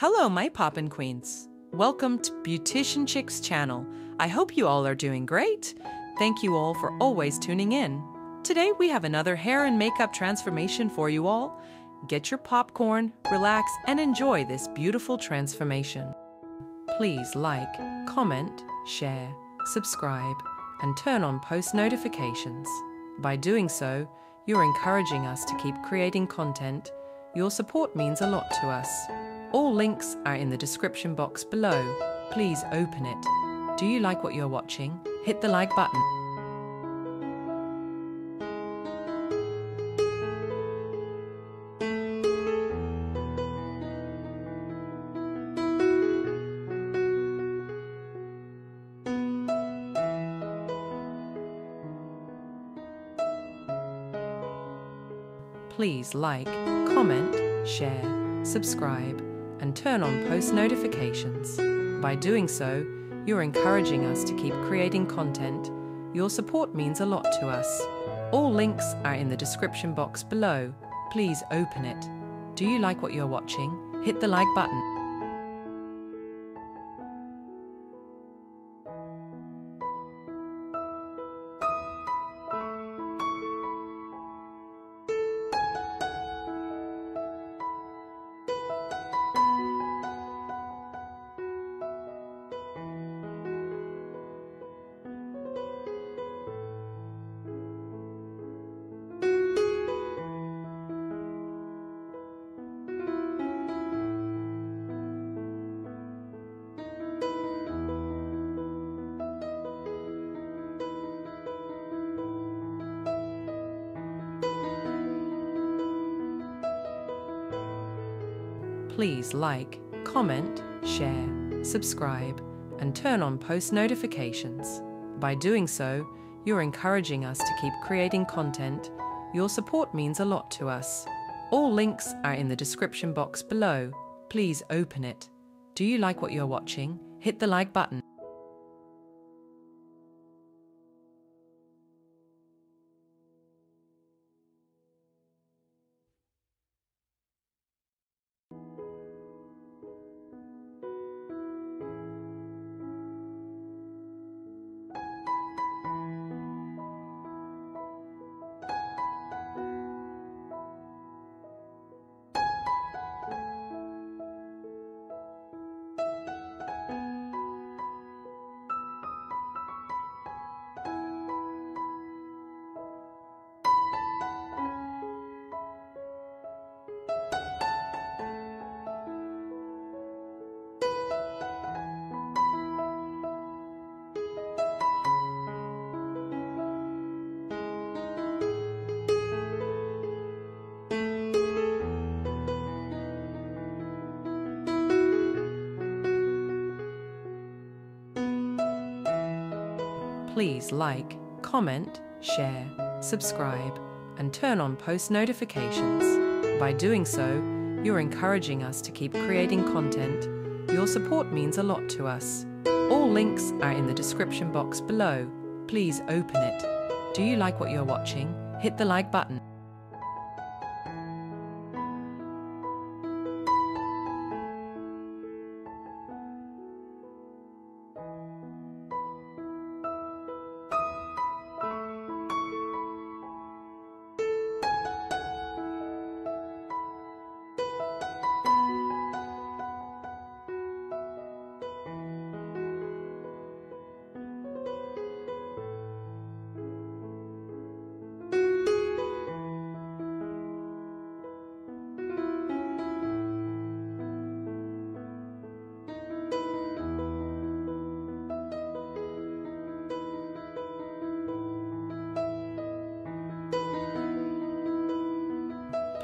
Hello, my poppin' queens. Welcome to Beautician Chic's channel. I hope you all are doing great. Thank you all for always tuning in. Today we have another hair and makeup transformation for you all. Get your popcorn, relax, and enjoy this beautiful transformation. Please like, comment, share, subscribe, and turn on post notifications. By doing so, you're encouraging us to keep creating content. Your support means a lot to us. All links are in the description box below. Please open it. Do you like what you're watching? Hit the like button. Please like, comment, share, subscribe, and turn on post notifications. By doing so, you're encouraging us to keep creating content. Your support means a lot to us. All links are in the description box below. Please open it. Do you like what you're watching? Hit the like button. Please like, comment, share, subscribe, and turn on post notifications. By doing so, you're encouraging us to keep creating content. Your support means a lot to us. All links are in the description box below. Please open it. Do you like what you're watching? Hit the like button. Please like, comment, share, subscribe, and turn on post notifications. By doing so, you're encouraging us to keep creating content. Your support means a lot to us. All links are in the description box below. Please open it. Do you like what you're watching? Hit the like button.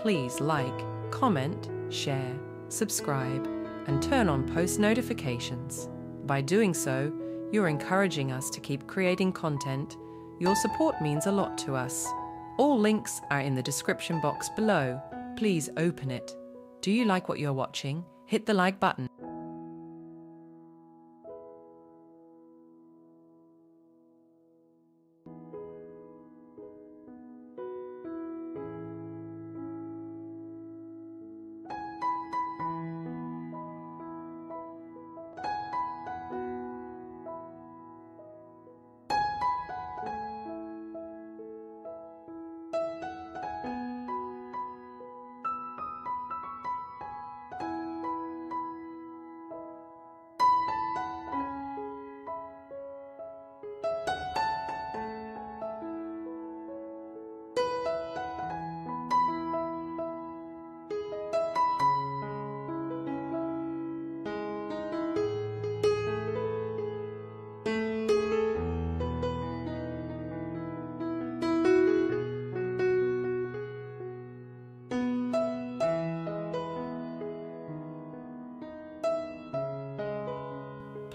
Please like, comment, share, subscribe, and turn on post notifications. By doing so, you're encouraging us to keep creating content. Your support means a lot to us. All links are in the description box below. Please open it. Do you like what you're watching? Hit the like button.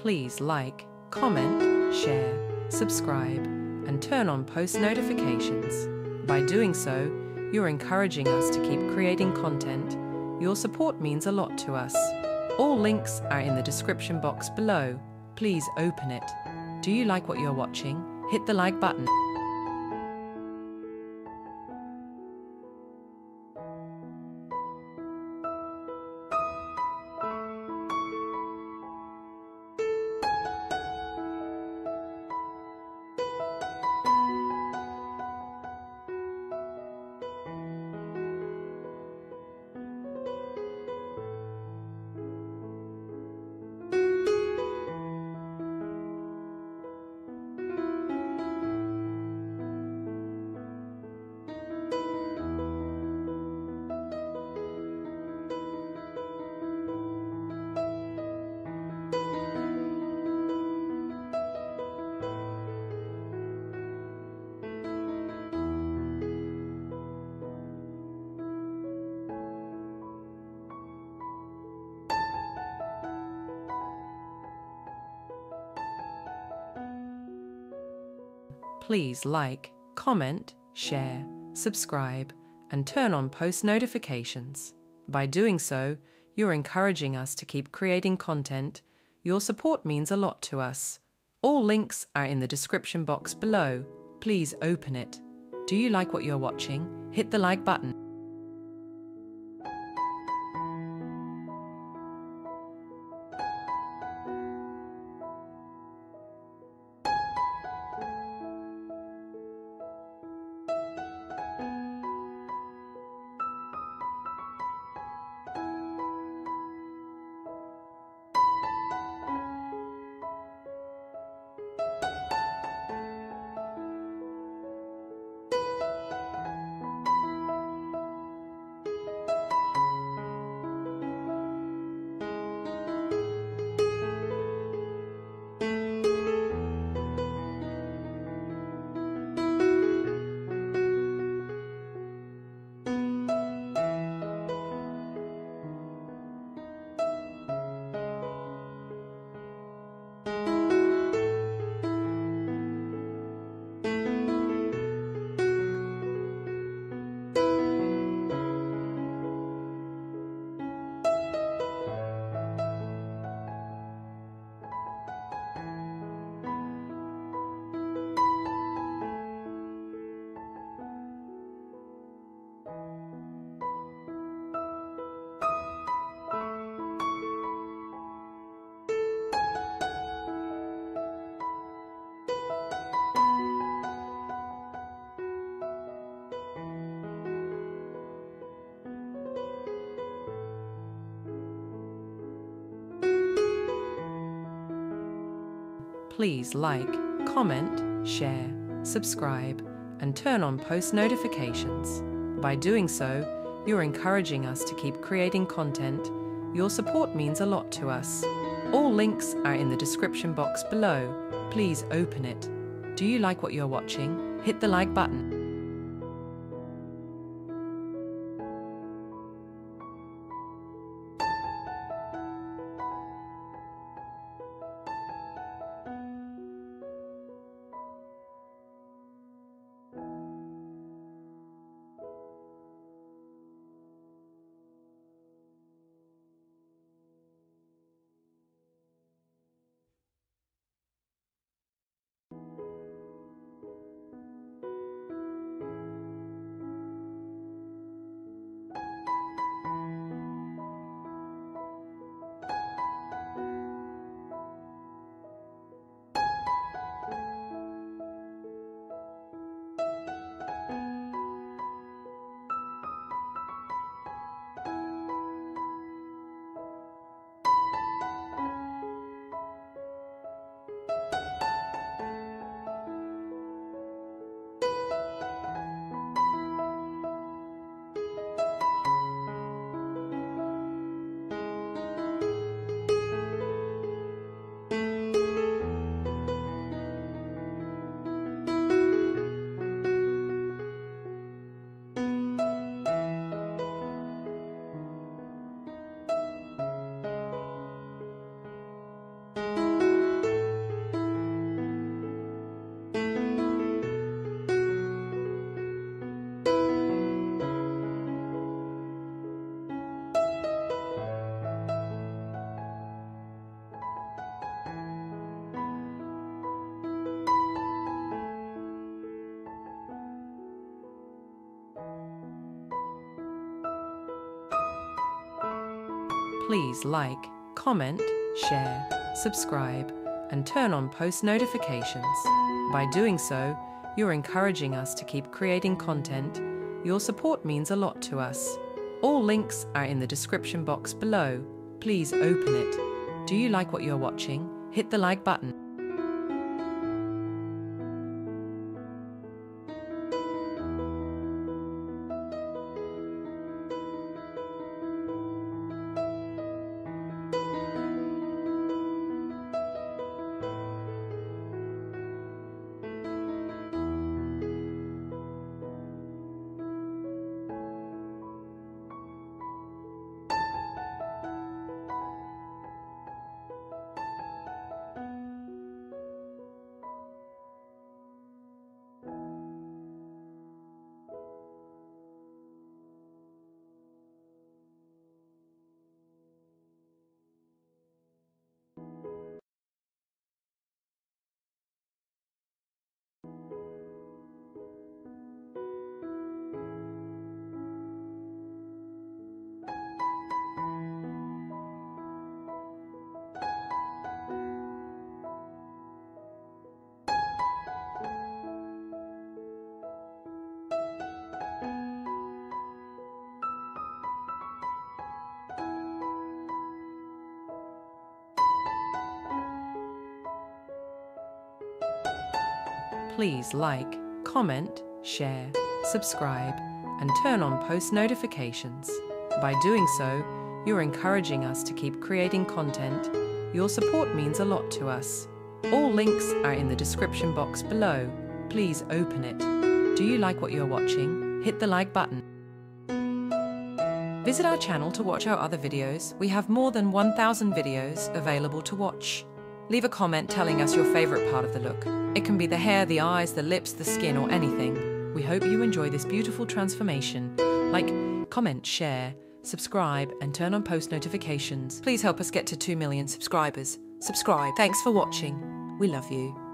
Please like, comment, share, subscribe, and turn on post notifications. By doing so, you're encouraging us to keep creating content. Your support means a lot to us. All links are in the description box below. Please open it. Do you like what you're watching? Hit the like button. Please like, comment, share, subscribe, and turn on post notifications. By doing so, you're encouraging us to keep creating content. Your support means a lot to us. All links are in the description box below. Please open it. Do you like what you're watching? Hit the like button. Please like, comment, share, subscribe, and turn on post notifications. By doing so, you're encouraging us to keep creating content. Your support means a lot to us. All links are in the description box below. Please open it. Do you like what you're watching? Hit the like button. Please like, comment, share, subscribe, and turn on post notifications. By doing so, you're encouraging us to keep creating content. Your support means a lot to us. All links are in the description box below. Please open it. Do you like what you're watching? Hit the like button. Please like, comment, share, subscribe, and turn on post notifications. By doing so, you're encouraging us to keep creating content. Your support means a lot to us. All links are in the description box below. Please open it. Do you like what you're watching? Hit the like button. Visit our channel to watch our other videos. We have more than 1,000 videos available to watch. Leave a comment telling us your favourite part of the look. It can be the hair, the eyes, the lips, the skin, or anything. We hope you enjoy this beautiful transformation. Like, comment, share, subscribe, and turn on post notifications. Please help us get to 2 million subscribers. Subscribe. Thanks for watching. We love you.